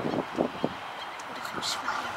Oh, dat is zo.